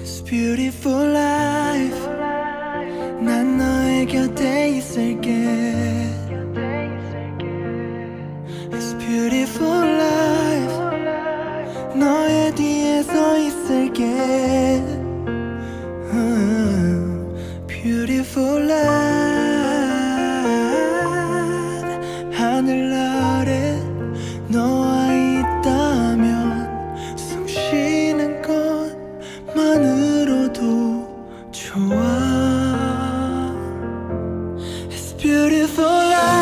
It's beautiful life 난 너의 곁에 있을게. It's beautiful life 너의 뒤에 서 있을게. Beautiful life 하늘 아래 너 beautiful life.